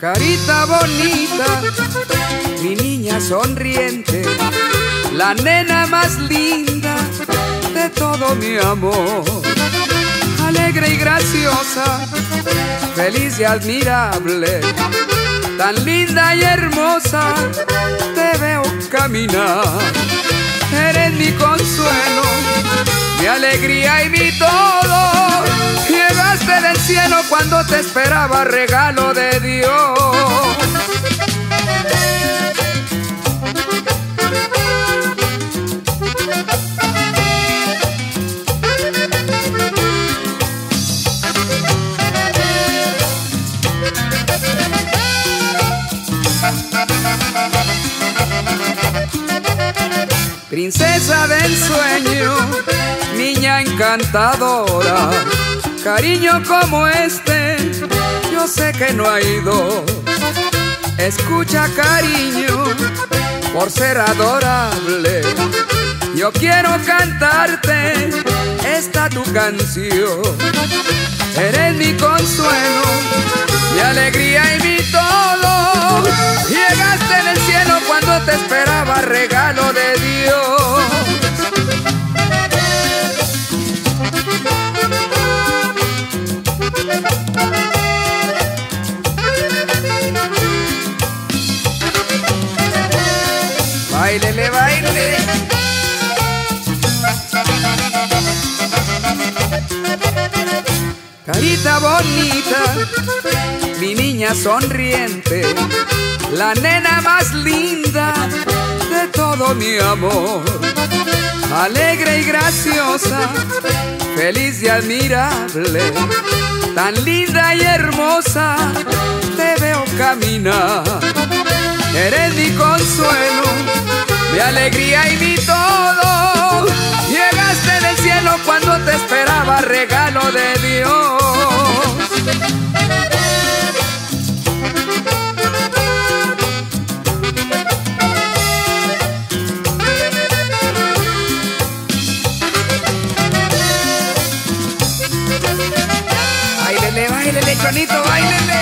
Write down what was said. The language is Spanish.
Carita bonita, mi niña sonriente, la nena más linda de todo mi amor. Alegre y graciosa, feliz y admirable tan linda y hermosa, te veo caminar. Eres mi consuelo, mi alegría y mi todo. Llegaste del cielo cuando te esperaba regalo de Dios. Princesa del sueño, niña encantadora, cariño como este, yo sé que no hay dos. Escucha cariño, por ser adorable, yo quiero cantarte esta tu canción. Bailele, bailele. Carita bonita, mi niña sonriente, la nena más linda de todo mi amor. Alegre y graciosa, feliz y admirable, tan linda y hermosa, te veo caminar. Eres mi consuelo, mi alegría y mi todo. Llegaste del cielo cuando te esperaba regalo de Dios. Bailele, bailele, chonito, bailele.